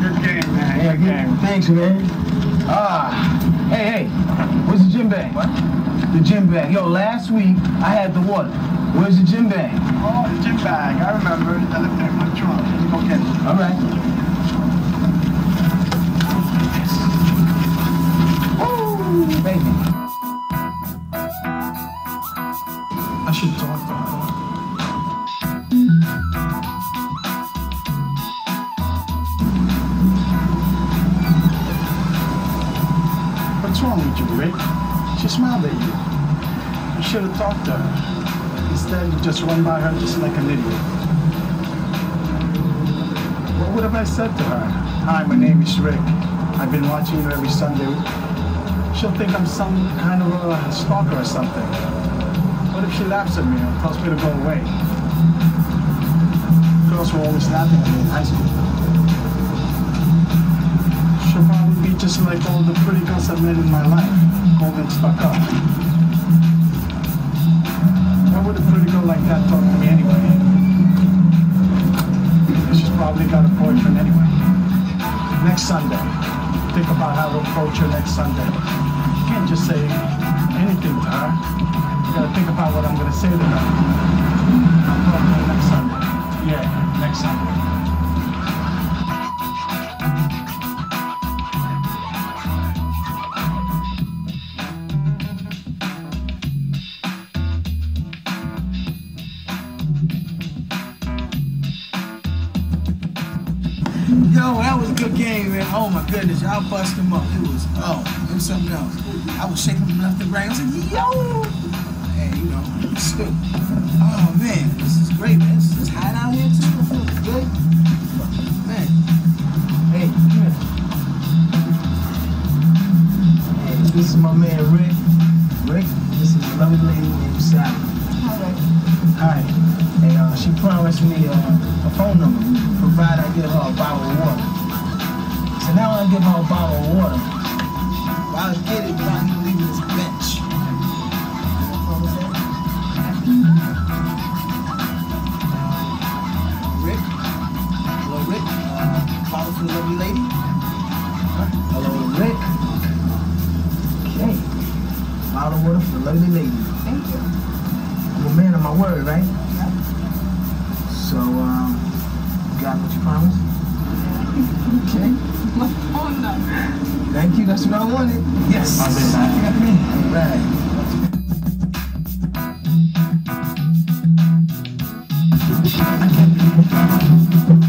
Good game, man. Game. Thanks, man. Ah, hey, hey, where's the gym bag? What? The gym bag. Yo, last week I had the water. Where's the gym bag? Oh, the gym bag. I remember. I left it in my trunk. Let me go get it. All right. Wrong with you, Rick? She smiled at you. You should have talked to her. Instead, you just run by her just like an idiot. What would have I said to her? Hi, my name is Rick. I've been watching you every Sunday. She'll think I'm some kind of a stalker or something. What if she laughs at me and tells me to go away? Girls were always laughing at me in high school. Just like all the pretty girls I've met in my life, cold and stuck up. Why would a pretty girl like that talk to me anyway? She's probably got a boyfriend anyway. Next Sunday. Think about how to approach her next Sunday. You can't just say anything to her. You gotta think about what I'm gonna say to her. I'll to her next Sunday. Yeah, next Sunday. Yo, that was a good game, man. Oh my goodness, y'all bust him up. It was, oh, it was something else. I was shaking him left and right. I was like, yo! Hey, you know, shoot. Oh man, this is great, man. It's, it's hot out here too. I feel good. Man. Hey. Hey, this is my man Rick. Rick, this is a lovely lady named Sally. Hi. Hey, uh, she promised me uh, a phone number, provided I give her a bottle of water. So now I give her a bottle of water. Well, I'll get it without you leaving this bench. Rick? Hello, Rick? Uh, bottle for the lovely lady? Hello, Rick. Okay. Bottle of water for the lovely lady. Thank you. I'm a man of my word, right? So, um, you got what you promised? Okay. That's what I wanted. Yes. I'll. You got me? Right. I can't